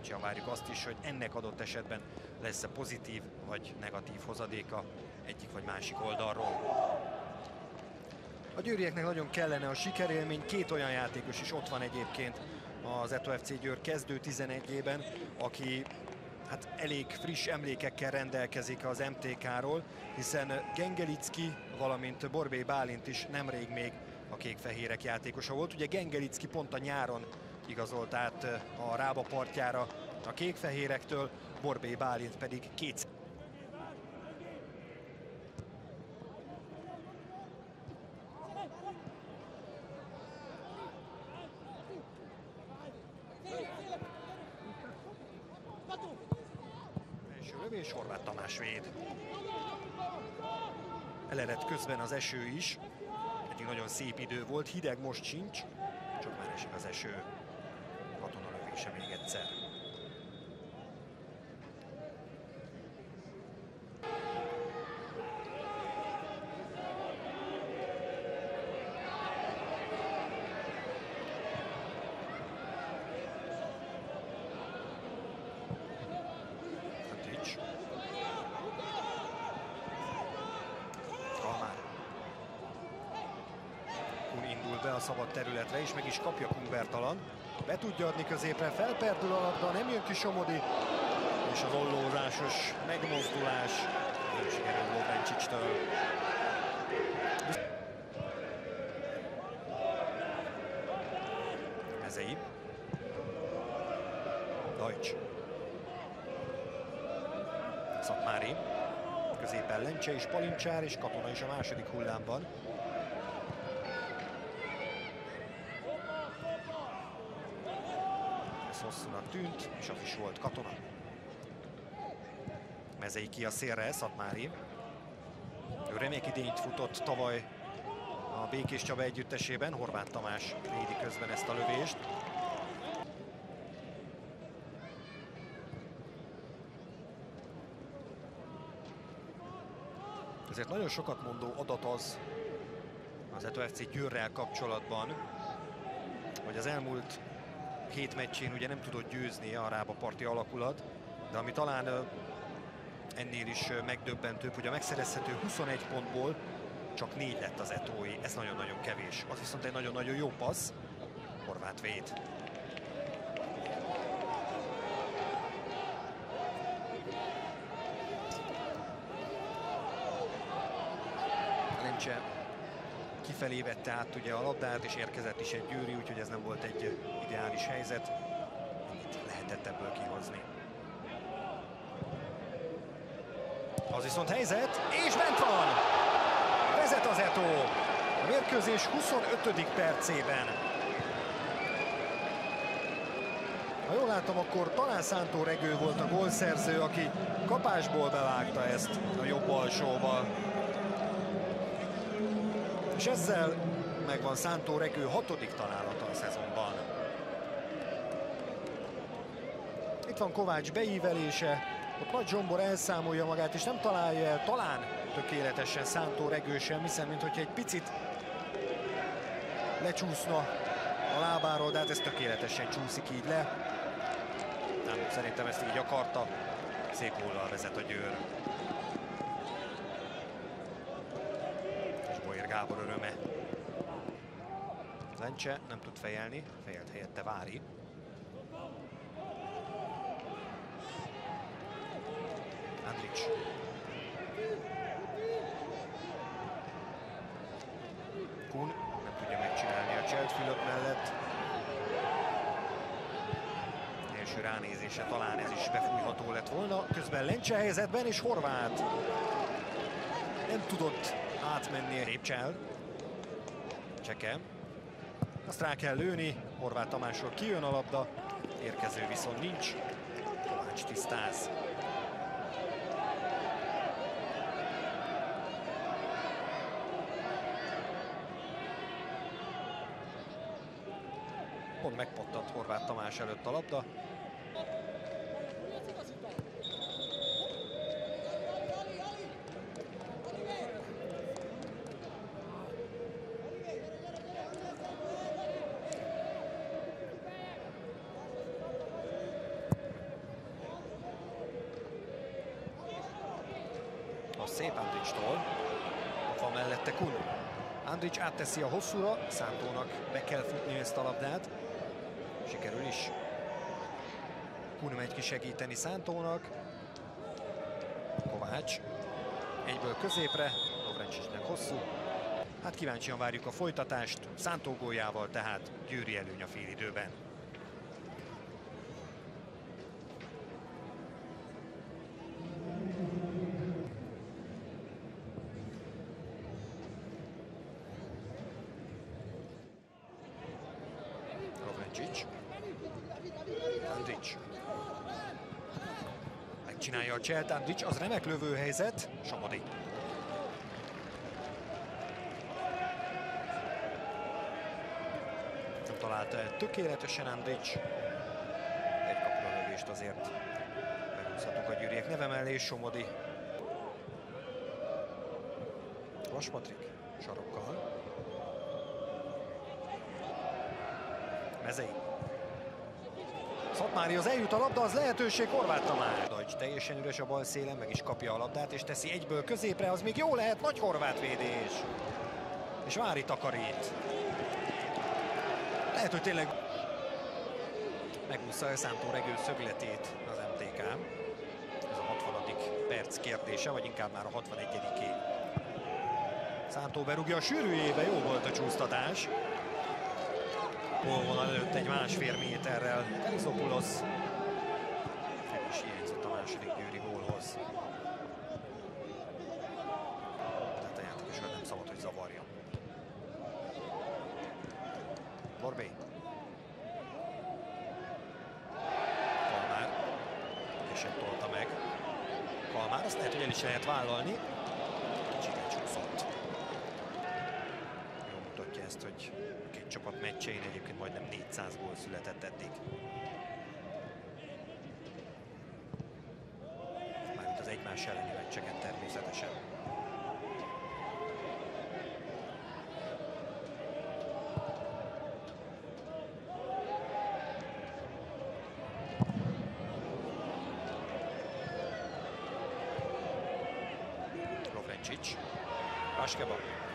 kíváncsian várjuk azt is, hogy ennek adott esetben lesz-e pozitív vagy negatív hozadéka egyik vagy másik oldalról. A győrieknek nagyon kellene a sikerélmény, két olyan játékos is ott van egyébként az Eto FC Győr kezdő 11-ében, aki hát elég friss emlékekkel rendelkezik az MTK-ról, hiszen Gengelicki, valamint Borbé Bálint is nemrég még a kék-fehérek játékosa volt. Ugye Gengelicki pont a nyáron igazolt át a Rába partjára a kék-fehérektől, Borbé Bálint pedig két Első lövés, Horváth Tamás véd. Elerett közben az eső is. Eddig nagyon szép idő volt, hideg most sincs, csak már esik az eső. Lövése még egyszer. Indul be a szabad területre, és meg is kapja Kumbertalan. Be tudja adni középre, felperdül a labda, nem jön ki Somodi, és az ollózásos megmozdulás nem sikerül Lovrencsicstől. Mezei. Deutsch. Szatmári. Középen Lencse és Palincsár és Katona is a második hullámban. Ez hosszúnak tűnt, és az is volt Katona. Mezei ki a szélre, Szatmári. Ő remek idényt futott tavaly a Békés Csaba együttesében. Horváth Tamás védi közben ezt a lövést. Ezért nagyon sokat mondó adat az az Eto FC Győrrel kapcsolatban, hogy az elmúlt hét meccsén ugye nem tudott győzni a Rába parti alakulat, de ami talán ennél is megdöbbentőbb, hogy a megszerezhető 21 pontból csak négy lett az Etói, ez nagyon-nagyon kevés. Az viszont egy nagyon-nagyon jó passz, Horváth véd. Lencse kifelé vette át ugye a labdát, és érkezett is egy győri, úgyhogy ez nem volt egy ideális helyzet. Itt lehetett ebből kihozni. Az viszont helyzet, és bent van! Vezet az Eto! A mérkőzés 25. percében. Ha jól látom, akkor talán Szántó Regő volt a gólszerző, aki kapásból bevágta ezt a jobb alsóval. És ezzel megvan Szántó Regő hatodik találata a szezonban. Itt van Kovács beívelése, ott Nagy Zsombor elszámolja magát, és nem találja el talán tökéletesen Szántó Regő sem, hiszen mint hogyha egy picit lecsúszna a lábáról, de hát ez tökéletesen csúszik így le. Nem, szerintem ezt így akarta. Szép vezet a Győr. Gábor öröme. Lencse nem tud fejelni, fejelt helyette Vári. Andrics. Kun nem tudja megcsinálni a Cselt Fülöp mellett. Első ránézése talán ez is befújható lett volna. Közben Lencse helyzetben és Horváth nem tudott átmenni a Répcsel. Cseke. Azt rá kell lőni, Horváth Tamásról kijön a labda, érkező viszont nincs. Kovács tisztáz. Pont megpattant Horváth Tamás előtt a labda. Szép Andricstól. Ott van mellette Kun. Andric átteszi a hosszúra, Szántónak be kell futni ezt a labdát. Sikerül is. Kun megy ki segíteni Szántónak. Kovács. Egyből középre, Lovrencsicsnek hosszú. Hát kíváncsian várjuk a folytatást. Szántó góljával tehát Győri előny a félidőben. Lovrencsics. Andric. Megcsinálja a cselt Andric, az remek lövőhelyzet. Somodi. Nem találta el tökéletesen Andric. Egy kapura lövést azért behúzhatunk a gyűriek neve mellé, Somodi. Vas Patrik sarokkal. Mezei. Az eljut a labda, az lehetőség Horváth Tamás. Dajcs teljesen üres a bal szélen, meg is kapja a labdát, és teszi egyből középre, az még jó lehet, nagy horvát védés. És Vári takarít. Lehet, hogy tényleg megúszza el Szántó regő szögletét az MTK. Ez a 60. perc kérdése, vagy inkább már a 61 -é. Szántó berúgja a sűrűjébe, jó volt a csúsztatás. Gólvonal előtt egy másfél méterrel. Terisopoulos el is hiányzott a második győri gólhoz. Tehát a játékosokat nem szabad, hogy zavarja. Borbé. Kalmár. Ügyesen tolta meg. Kalmár, azt lehet, hogy el is lehet vállalni. Kicsit elcsúszott. Jól mutatja ezt, hogy a két csapat meccsein egyébként majdnem 400 gól született eddig. Mármint az egymás elleni meccseken természetesen. Lovrencic. Paskeba.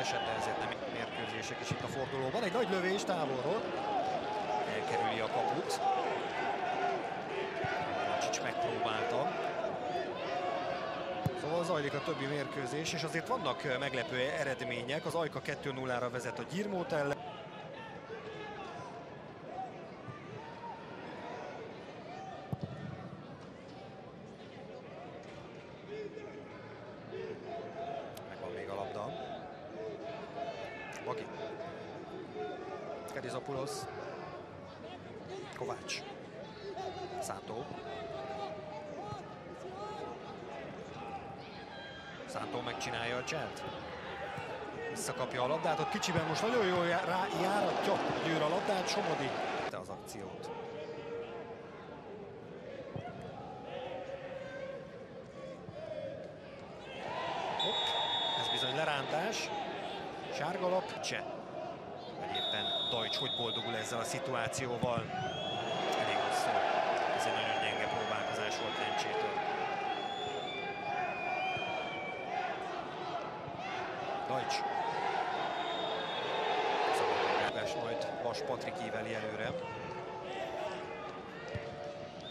Elesett, de ezért nem mérkőzések is itt a fordulóban. Egy nagy lövés távolról. Elkerüli a kaput. Lovrencic megpróbálta. Szóval zajlik a többi mérkőzés, és azért vannak meglepő eredmények. Az Ajka 2-0-ra vezet a Gyirmót ellen. Megvan még a labda. Bagi. Kerizopoulos. Kovács. Szántó. Szántó megcsinálja a cselt. Visszakapja a labdát, ott kicsiben most nagyon jól rá járatja Győr a labdát, Somodi. Te az akciót. Hopp, ez bizony lerántás. Sárga lap, cseh. Éppen Dajcs hogy boldogul ezzel a szituációval. Elég hosszú. Ez egy nagyon gyenge próbálkozás volt Lencsétől. Dajcs. Szabadrugás majd Vas Patrik íveli előre.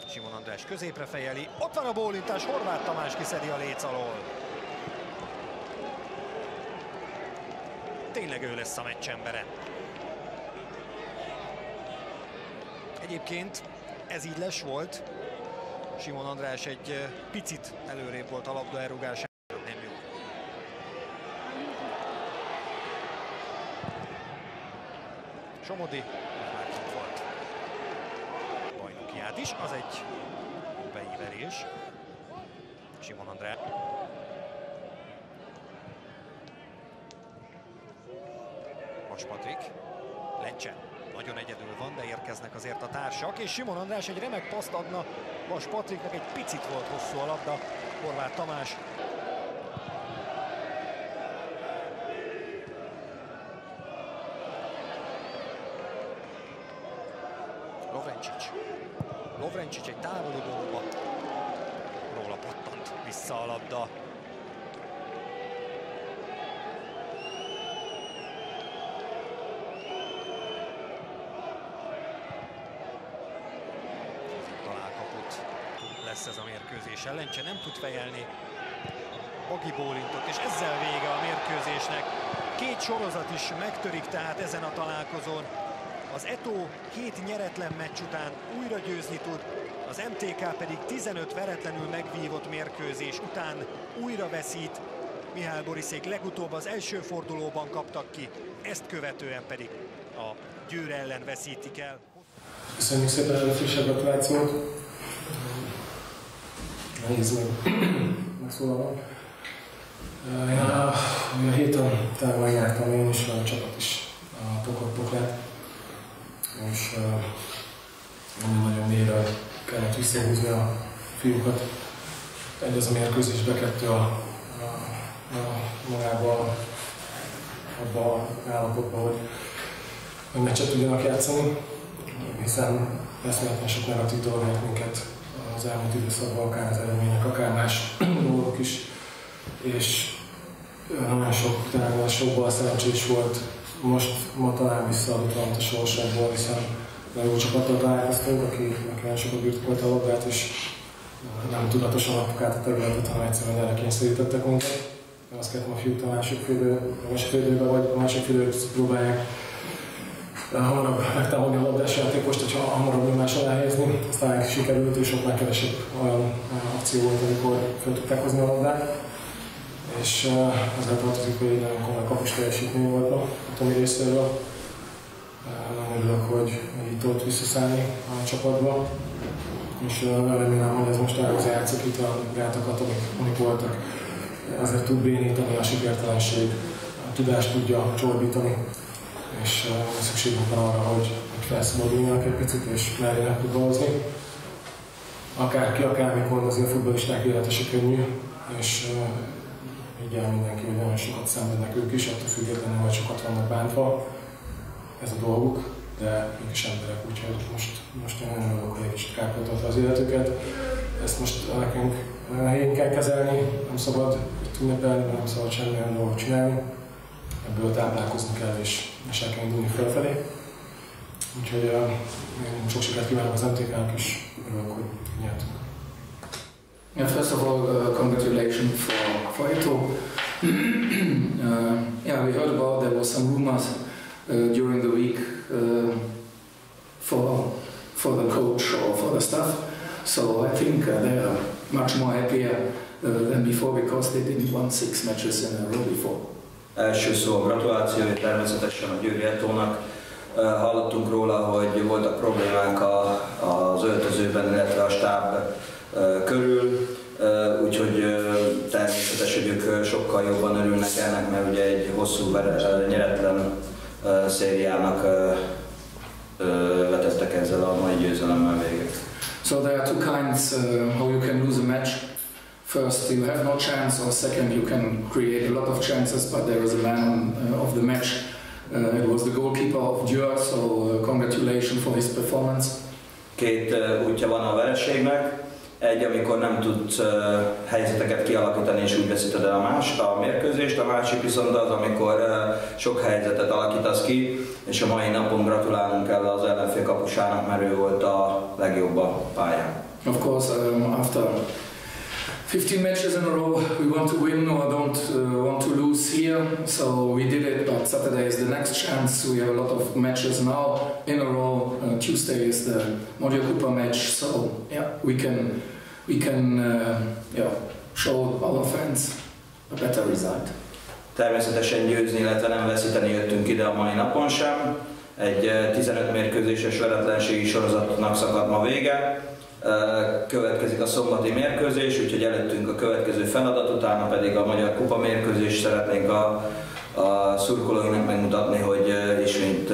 Simon András középre fejeli. Ott van a bólintás, Horváth Tamás kiszedi a léc alól. Tényleg ő lesz a meccs embere. Egyébként ez így les volt. Simon András egy eh, picit előrébb volt a labda elrugásán. Nem jó. Somodi, már kint volt. Bajnokiát is, az egy beívelés. Simon András. Vas Patrik. Lencse. Nagyon egyedül van, de érkeznek azért a társak, és Simon András egy remek paszt adna Vas Patriknak, egy picit volt hosszú a labda, Horváth Tamás. Lesz ez a mérkőzés ellencse, nem tud fejelni. Bagi bólintott, és ezzel vége a mérkőzésnek. Két sorozat is megtörik tehát ezen a találkozón. Az Eto két nyeretlen meccs után újra győzni tud, az MTK pedig 15 veretlenül megvívott mérkőzés után újra veszít. Mihály Boriszék legutóbb az első fordulóban kaptak ki, ezt követően pedig a Győr ellen veszítik el. Köszönjük szépen a frissebb gratulációt. Nehéz meg megszólalom. Én a, a héten távol jártam én is, a csapat is a pokot poklát. És nagyon-nagyon mélyre kellett visszahúzni a fiúkat. Egy az a mérkőzésbe, kettő a, a, a magába abba a állapotban, hogy, hogy meccset tudjanak játszani, hiszen eszméletlen sok negatív dolog minket az elmúlt időszakban, akár az eredmények, akár más dolgok is, és nagyon sok, tényleg sok bal szerencsés volt. Most ma talán visszaadott valamit a sorságból, hiszen nagyon jó csapattal találkoztunk, aki, nagyon sokat birtokolta a labdát, és nem tudatosan apukát a területet, hanem egyszerűen erre kényszerítettek minket. Azt kellett a fiúk a másik félő, a másik félőbe, vagy a másik félőt próbálják hamarabb megtámadni a labdás játékost, hogyha hamarabb nyomás alá helyezni. Aztán sikerült, és ott már kevesebb olyan akció volt, amikor fel tudták hozni a labdát. És azért tartozik, hogy egy nagyon komoly kapus teljesítmény volt a Tomi részéről. Nagyon örülök, hogy így tudott visszaszállni a csapatba. És remélem, hogy ez most elhozza játszik itt a gátakat, amik, amik voltak. Azért tud bénítani a sikertelenség, a tudást tudja csorbítani, és uh, szükségünk van arra, hogy, hogy felszabaduljanak egy picit, és merjenek futballozni. Akárki, akármikor azért a futballisták élete se könnyű, és uh, így el mindenki, hogy nagyon sokat szenvednek ők is, attól függetlenül, hogy sokat vannak bántva ez a dolguk, de ők is emberek, úgyhogy most, most én nagyon örülök, hogy egy kicsit kárpótolta az életüket. Ezt most nekünk helyén kell kezelni, nem szabad ünnepelni, nem szabad semmi olyan dolgot csinálni. Ebből táplálkozni kell, és, és el kell indulni felfelé. Úgyhogy uh, én sok sikert kívánok az MTK-nak, és örülök, hogy nyertünk. Yeah, first of all, uh, congratulations for, Eto. uh, yeah, we heard about there was some rumors uh, during the week uh, for for the coach or for the staff. So I think uh, they are much more happier uh, than before because they didn't win six matches in a row before. Első szó a gratuláció, természetesen a Győri Etónak. Hallottunk róla, hogy voltak problémák az öltözőben, illetve a stáb körül, úgyhogy természetes, hogy ők sokkal jobban örülnek ennek, mert ugye egy hosszú nyeretlen szériának vetettek ezzel a mai győzelemmel véget. So there are two kinds uh, how you can lose a match. First, you have no chance, or second, you can create a lot of chances, but there is a man uh, of the match. Uh, it was the goalkeeper of Dürr, so uh, congratulations for his performance. Két uh, útja van a vereségnek. Egy, amikor nem tudsz uh, helyzeteket kialakítani és úgy veszíted el a más, a mérkőzést, a másik viszont az, amikor sok helyzetet alakítasz ki, és a mai napon gratulálunk kell az ellenfél kapusának, mert ő volt a legjobb a pályán. Of course, um, after 15 matches in a row, we want to win or don't uh, want to lose here. So we did it, but Saturday is the next chance. We have a lot of matches now in a row. Uh, Tuesday is the Modio Cooper match. So yeah, we can we can uh, yeah, show our fans a better result. Természetesen győzni, illetve nem veszíteni jöttünk ide a mai napon sem. Egy 15 mérkőzéses veretlenségi sorozatnak szakadt ma vége. Következik a szombati mérkőzés, úgyhogy előttünk a következő feladat, utána pedig a Magyar Kupa mérkőzés. Szeretnénk a, a szurkolóinak megmutatni, hogy ismét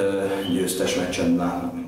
győztes meccsen állnak.